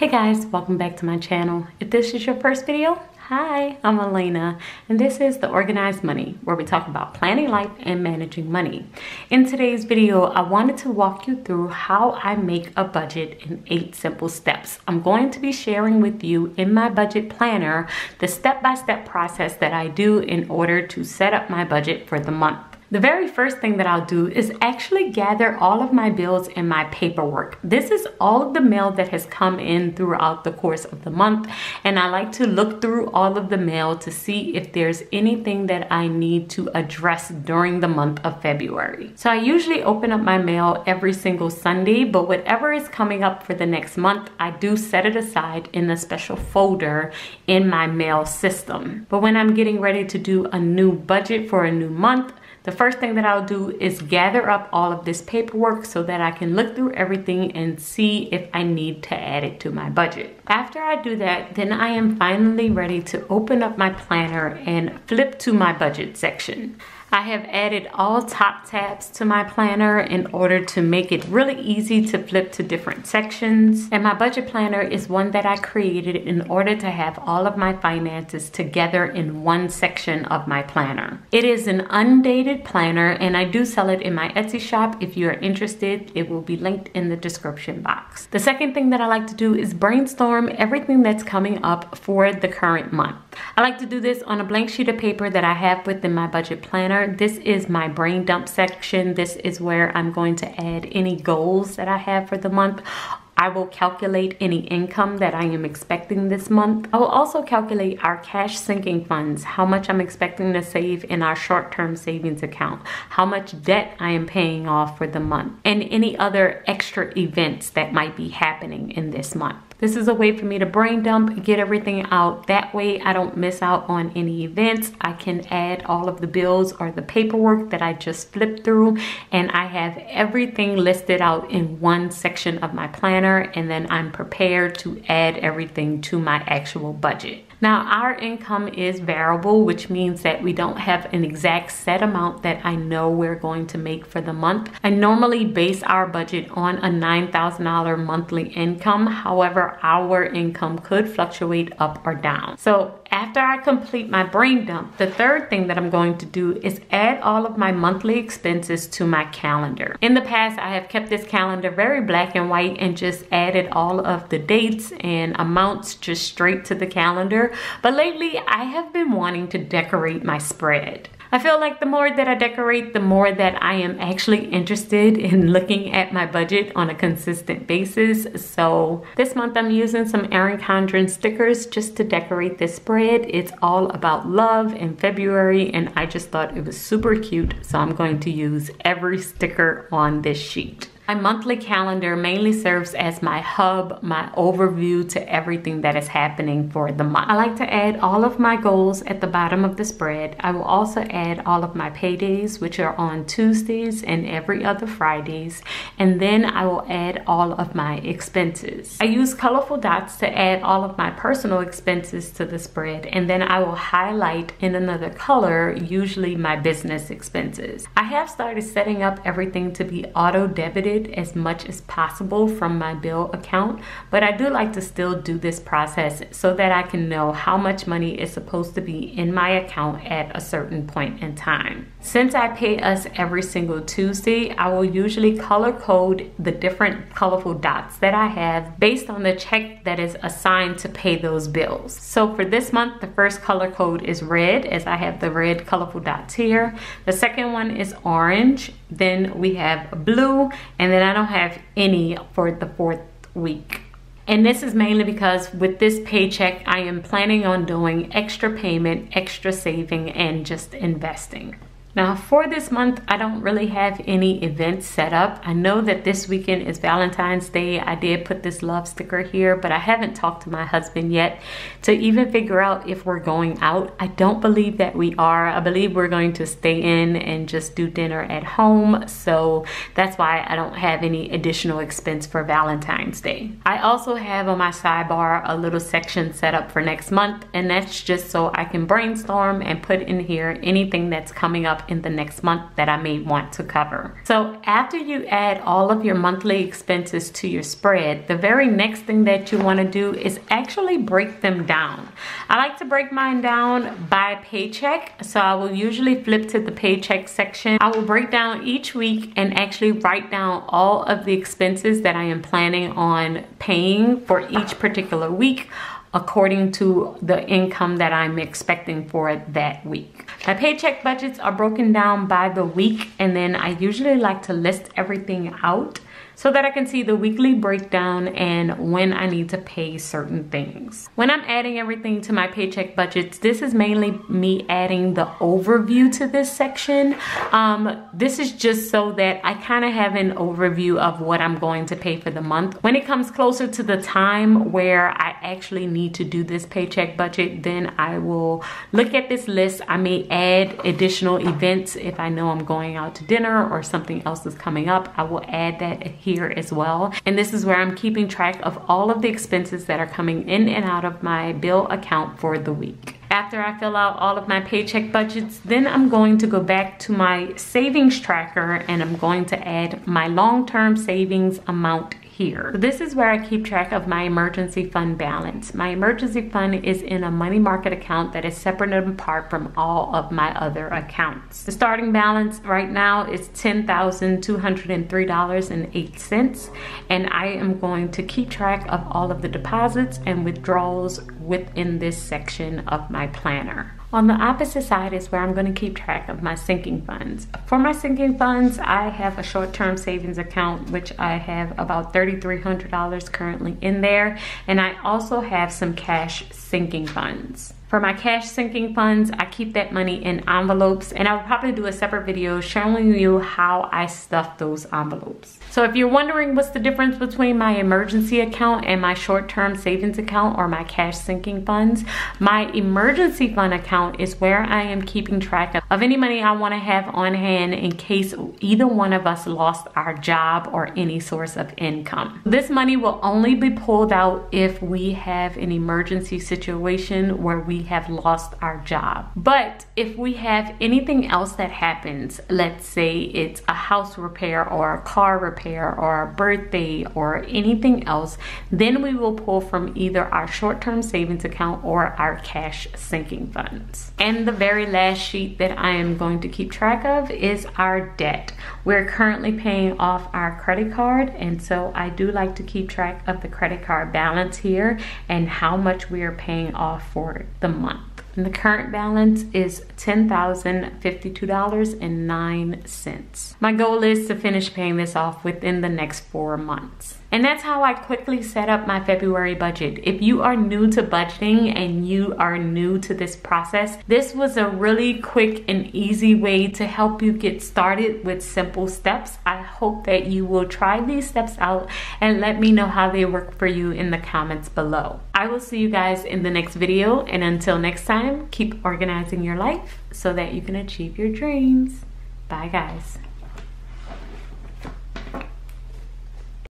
Hey guys, welcome back to my channel. If this is your first video, hi, I'm Elena, and this is The Organized Money, where we talk about planning life and managing money. In today's video, I wanted to walk you through how I make a budget in eight simple steps. I'm going to be sharing with you in my budget planner the step-by-step -step process that I do in order to set up my budget for the month. The very first thing that I'll do is actually gather all of my bills and my paperwork. This is all of the mail that has come in throughout the course of the month and I like to look through all of the mail to see if there's anything that I need to address during the month of February. So I usually open up my mail every single Sunday but whatever is coming up for the next month I do set it aside in a special folder in my mail system. But when I'm getting ready to do a new budget for a new month the first thing that I'll do is gather up all of this paperwork so that I can look through everything and see if I need to add it to my budget. After I do that, then I am finally ready to open up my planner and flip to my budget section. I have added all top tabs to my planner in order to make it really easy to flip to different sections. And my budget planner is one that I created in order to have all of my finances together in one section of my planner. It is an undated planner and I do sell it in my Etsy shop. If you're interested, it will be linked in the description box. The second thing that I like to do is brainstorm everything that's coming up for the current month. I like to do this on a blank sheet of paper that I have within my budget planner this is my brain dump section. This is where I'm going to add any goals that I have for the month. I will calculate any income that I am expecting this month. I will also calculate our cash sinking funds, how much I'm expecting to save in our short-term savings account, how much debt I am paying off for the month, and any other extra events that might be happening in this month. This is a way for me to brain dump, get everything out. That way I don't miss out on any events. I can add all of the bills or the paperwork that I just flipped through and I have everything listed out in one section of my planner and then I'm prepared to add everything to my actual budget. Now our income is variable, which means that we don't have an exact set amount that I know we're going to make for the month. I normally base our budget on a $9,000 monthly income. However, our income could fluctuate up or down. So after I complete my brain dump, the third thing that I'm going to do is add all of my monthly expenses to my calendar. In the past, I have kept this calendar very black and white and just added all of the dates and amounts just straight to the calendar. But lately, I have been wanting to decorate my spread. I feel like the more that I decorate, the more that I am actually interested in looking at my budget on a consistent basis. So this month I'm using some Erin Condren stickers just to decorate this spread. It's all about love in February and I just thought it was super cute. So I'm going to use every sticker on this sheet. My monthly calendar mainly serves as my hub, my overview to everything that is happening for the month. I like to add all of my goals at the bottom of the spread. I will also add all of my paydays, which are on Tuesdays and every other Fridays. And then I will add all of my expenses. I use colorful dots to add all of my personal expenses to the spread. And then I will highlight in another color, usually my business expenses. I have started setting up everything to be auto debited as much as possible from my bill account, but I do like to still do this process so that I can know how much money is supposed to be in my account at a certain point in time. Since I pay us every single Tuesday, I will usually color code the different colorful dots that I have based on the check that is assigned to pay those bills. So for this month, the first color code is red as I have the red colorful dots here. The second one is orange. Then we have blue and then I don't have any for the fourth week. And this is mainly because with this paycheck, I am planning on doing extra payment, extra saving, and just investing. Now for this month, I don't really have any events set up. I know that this weekend is Valentine's Day. I did put this love sticker here, but I haven't talked to my husband yet to even figure out if we're going out. I don't believe that we are. I believe we're going to stay in and just do dinner at home. So that's why I don't have any additional expense for Valentine's Day. I also have on my sidebar a little section set up for next month, and that's just so I can brainstorm and put in here anything that's coming up in the next month that I may want to cover. So after you add all of your monthly expenses to your spread, the very next thing that you wanna do is actually break them down. I like to break mine down by paycheck. So I will usually flip to the paycheck section. I will break down each week and actually write down all of the expenses that I am planning on paying for each particular week according to the income that I'm expecting for that week. My paycheck budgets are broken down by the week and then I usually like to list everything out so that I can see the weekly breakdown and when I need to pay certain things. When I'm adding everything to my paycheck budgets, this is mainly me adding the overview to this section. Um, this is just so that I kind of have an overview of what I'm going to pay for the month. When it comes closer to the time where I actually need to do this paycheck budget, then I will look at this list. I may add additional events if I know I'm going out to dinner or something else is coming up. I will add that here here as well. And this is where I'm keeping track of all of the expenses that are coming in and out of my bill account for the week. After I fill out all of my paycheck budgets, then I'm going to go back to my savings tracker and I'm going to add my long-term savings amount here. This is where I keep track of my emergency fund balance. My emergency fund is in a money market account that is separate and apart from all of my other accounts. The starting balance right now is $10,203.08 and I am going to keep track of all of the deposits and withdrawals within this section of my planner. On the opposite side is where I'm going to keep track of my sinking funds. For my sinking funds, I have a short-term savings account, which I have about $3,300 currently in there. And I also have some cash sinking funds. For my cash sinking funds, I keep that money in envelopes and I'll probably do a separate video showing you how I stuff those envelopes. So if you're wondering what's the difference between my emergency account and my short-term savings account or my cash sinking funds, my emergency fund account is where I am keeping track of, any money I wanna have on hand in case either one of us lost our job or any source of income. This money will only be pulled out if we have an emergency situation where we have lost our job. But if we have anything else that happens, let's say it's a house repair or a car repair or a birthday or anything else, then we will pull from either our short-term savings account or our cash sinking funds. And the very last sheet that I am going to keep track of is our debt. We're currently paying off our credit card and so I do like to keep track of the credit card balance here and how much we are paying off for the month. And the current balance is $10,052.09. My goal is to finish paying this off within the next four months. And that's how I quickly set up my February budget. If you are new to budgeting and you are new to this process, this was a really quick and easy way to help you get started with simple steps. I hope that you will try these steps out and let me know how they work for you in the comments below. I will see you guys in the next video and until next time, keep organizing your life so that you can achieve your dreams. Bye guys.